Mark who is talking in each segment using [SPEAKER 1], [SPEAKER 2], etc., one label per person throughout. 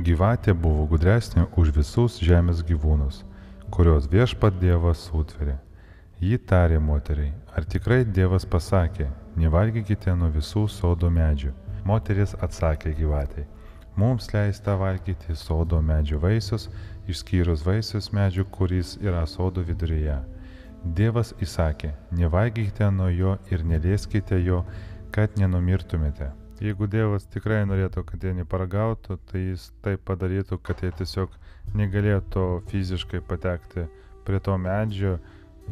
[SPEAKER 1] Gyvatė buvo gudresnė už visus žemės gyvūnus, kurios viešpat Dievas sutverė. Ji tarė moteriai, ar tikrai Dievas pasakė, nevalgykite nuo visų sodo medžių. Moteris atsakė gyvatei, mums leista valgyti sodo medžių vaisius, išskyrus vaisius medžių, kuris yra sodo viduryje. Dievas įsakė, nevalgykite nuo jo ir nelieskite jo, kad nenumirtumėte. Jeigu Dievas tikrai norėtų, kad jie neparagautų, tai jis taip padarytų, kad jie tiesiog negalėtų fiziškai patekti prie to medžio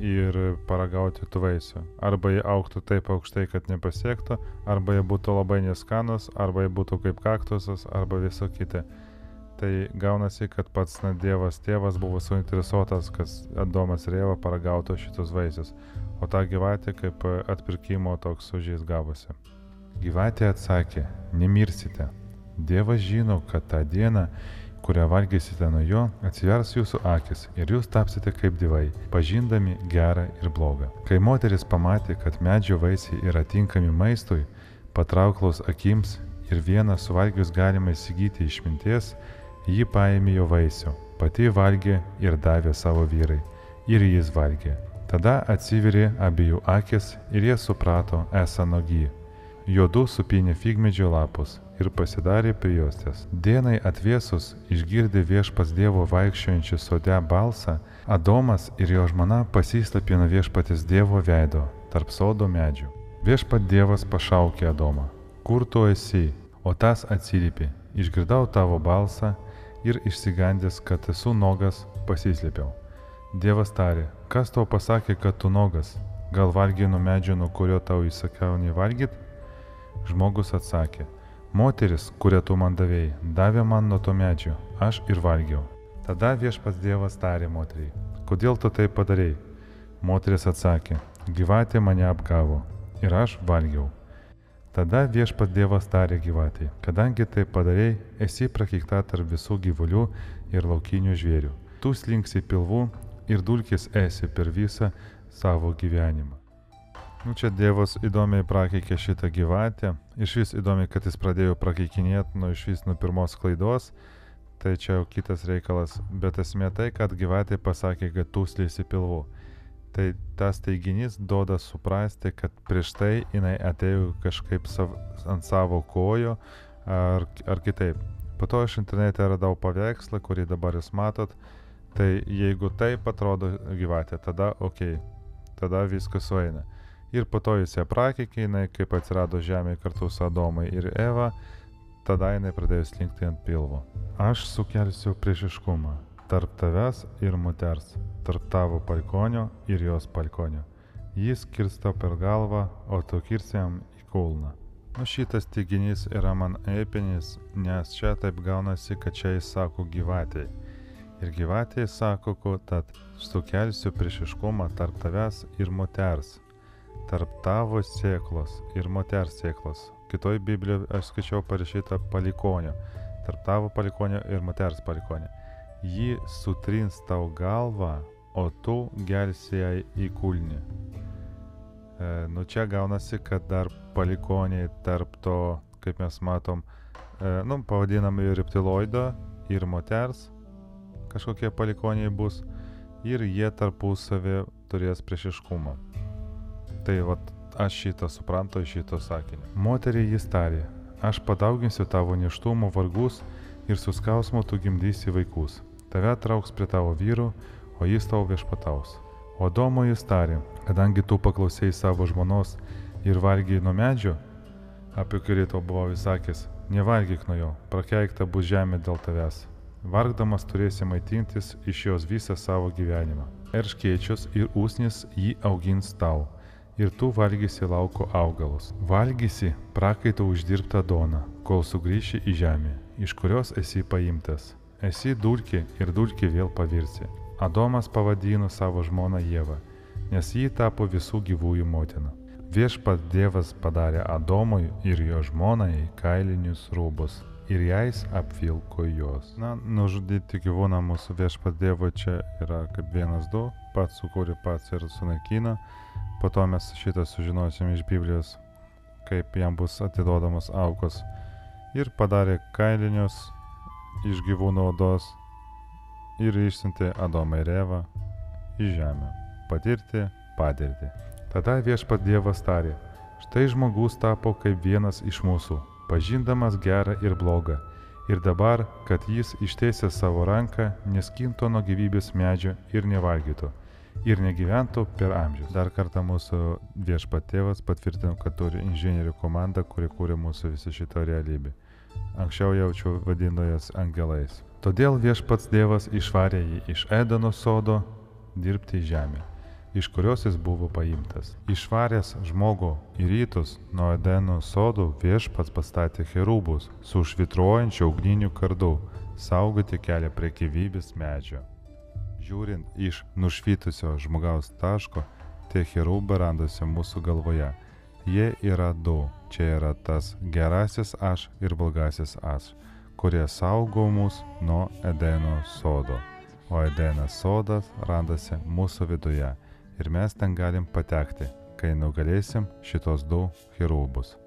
[SPEAKER 1] ir paragauti tų vaisių. Arba jie auktų taip aukštai, kad nepasiektų, arba jie būtų labai neskanus, arba jie būtų kaip kaktusas, arba viso kiti. Tai gaunasi, kad pats na, Dievas tėvas buvo suinteresuotas, kad Adomas ir Eva paragautų šitus vaisius, o ta gyvatė kaip atpirkimo toks už jais gavosi. Gyvatė atsakė, nemirsite. Dievas žino, kad tą dieną kurią valgysite nuo jo, atsivers jūsų akis ir jūs tapsite kaip dievai, pažindami gerą ir blogą. Kai moteris pamatė, kad medžio vaisiai yra tinkami maistui, patrauklaus akims ir vieną suvalgius galima įsigyti išminties, ji paėmė jo vaisių, pati valgė ir davė savo vyrai, ir jis valgė. Tada atsivirė abiejų akis ir jie suprato esą nogy. Juodu supinė figmedžio lapus ir pasidarė prijuostės. Dienai atvėsus išgirdė viešpas Dievo vaikščiojančių sode balsą, Adomas ir jo žmona pasislapė nuo viešpatės Dievo veido tarp sodo medžių. Viešpat Dievas pašaukė Adomą, kur tu esi, o tas atsiliepė, išgirdau tavo balsą ir išsigandęs, kad esu nogas, pasislėpiau. Dievas tarė, kas tau pasakė, kad tu nogas, gal valgiai nuo medžio, nuo kurio tau įsakiau nevalgyt? Žmogus atsakė, Moteris, kurią tu man davėjai, davė man nuo to medžio, aš ir valgiau. Tada viešpas Dievas tarė moteriai, kodėl tu tai padarėjai? Moteris atsakė, gyvatė mane apgavo ir aš valgiau. Tada viešpas Dievas tarė gyvatė, kadangi tai padarėjai, esi prakeikta tarp visų gyvulių ir laukinių žvėrių. Tu slinksi pilvų ir dulkis esi per visą savo gyvenimą. Nu, čia Dievas įdomiai prakeikė šitą gyvatę. Iš vis įdomi, kad jis pradėjo prakeikinėti nuo iš vis nuo pirmos klaidos. Tai čia jau kitas reikalas. Bet esmė tai, kad gyvatė pasakė, kad tuslėsi pilvu. Tai tas teiginys duoda suprasti, kad prieš tai jinai atėjo kažkaip sav, ant savo kojo ar, ar kitaip. Po to aš internete radau paveikslą, kurį dabar jūs matot. Tai jeigu taip atrodo gyvatė, tada ok, tada viskas sueina. Ir po to jis ją prakeikė, jinai kaip atsirado žemė kartu su Adomai ir Eva, tada jinai pradėjo slinkti ant pilvo. Aš sukelsiu priešiškumą tarp tavęs ir moters, tarp tavo palkonio ir jos palkonio. Jis kirsta per galvą, o tu kirsi jam į kulną. Nu šitas teiginys yra man epinis, nes čia taip gaunasi, kad čia jis sako gyvatėjai. Ir gyvatėjai sako, kad sukelsiu priešiškumą tarp tavęs ir moters, tarp tavo sėklos ir moters sėklos. Kitoj Biblijoje aš skaičiau parašyta palikonio, tarp tavo palikonio ir moters palikonio. Ji sutrins tau galvą, o tu gelsi jai į kulnį. E, nu čia gaunasi, kad dar palikoniai tarp to, kaip mes matom, e, nu, pavadinami reptiloido ir moters, kažkokie palikoniai bus, ir jie tarpusavį turės priešiškumą. Tai vat, aš šitą suprantu iš šito sakinio. Moteriai jis tarė, aš padauginsiu tavo neštumo vargus ir su skausmu tu gimdysi vaikus. Tave trauks prie tavo vyrų, o jis tau viešpataus. O Domo jis tarė, kadangi tu paklausėjai savo žmonos ir valgiai nuo medžio, apie kurį tau buvo visakęs, nevalgyk nuo jo, prakeikta bus žemė dėl tavęs. Vargdamas turėsi maitintis iš jos visą savo gyvenimą. Erškiečius ir usnis jį augins tau ir tu valgysi lauko augalus. Valgysi prakaito uždirbtą doną, kol sugrįši į žemę, iš kurios esi paimtas. Esi dulkė ir dulkė vėl pavirsi. Adomas pavadino savo žmoną Jėvą, nes ji tapo visų gyvųjų motina. Viešpat Dievas padarė Adomui ir jo žmonai kailinius rūbus ir jais apvilko juos. Na, nužudyti gyvūną mūsų viešpat Dievo čia yra kaip vienas du, pats sukūrė pats ir sunaikino, Po to mes šitą sužinosim iš Biblijos, kaip jam bus atiduodamos aukos. Ir padarė kailinius
[SPEAKER 2] iš gyvūno odos ir išsiuntė Adomą ir Evą į žemę patirti patirtį. Tada viešpat Dievas tarė, štai žmogus tapo kaip vienas iš mūsų, pažindamas gerą ir blogą. Ir dabar, kad jis ištiesė savo ranką, neskinto nuo gyvybės medžio ir nevalgytų, ir negyventų per amžius. Dar kartą mūsų viešpat tėvas patvirtino, kad turi inžinierių komandą, kuri kūrė mūsų visą šitą realybę. Anksčiau jaučiu vadino jas angelais. Todėl viešpats Dievas išvarė jį iš Edeno sodo dirbti žemė iš kurios jis buvo paimtas. Išvaręs žmogų į rytus nuo Edeno sodų viešpats pastatė cherubus su švitruojančiu ugniniu kardu, saugoti kelią prie gyvybės medžio. Žiūrint iš nušvitusio žmogaus taško, tie cherubai randasi mūsų galvoje. Jie yra du. Čia yra tas gerasis aš ir blogasis aš, kurie saugo mus nuo Edeno sodo. O Edenas sodas randasi mūsų viduje ir mes ten galim patekti, kai nugalėsim šitos du cherubus.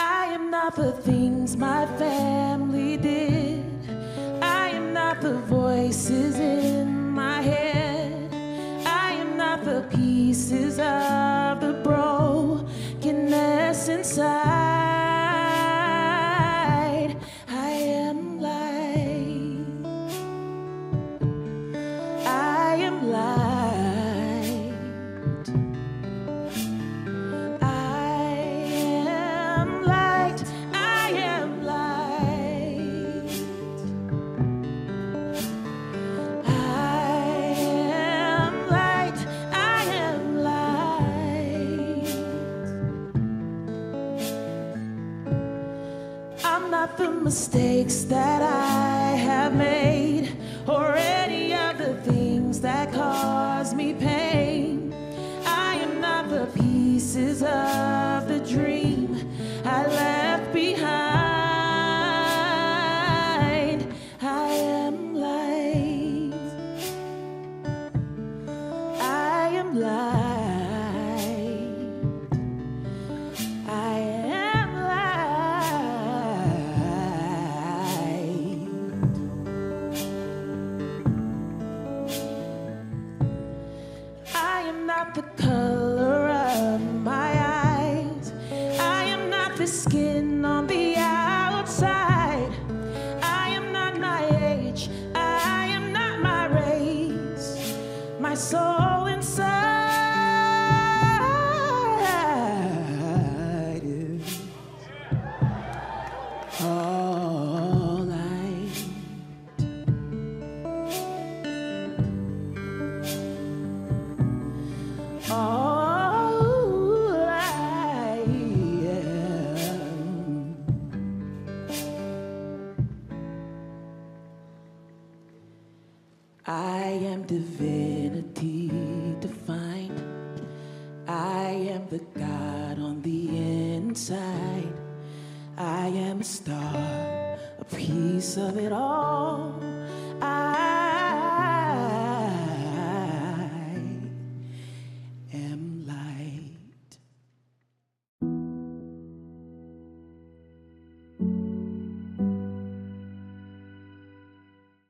[SPEAKER 2] I am not the things my family did. I am not the voices mistakes that I have made, or any of the things that cause me pain. I am not the pieces of the dream the skin on the outside. I am not my age, I am not my race, my soul inside. Yeah. Uh, I am divinity defined. I am the God on the inside. I am a star, a piece of it all.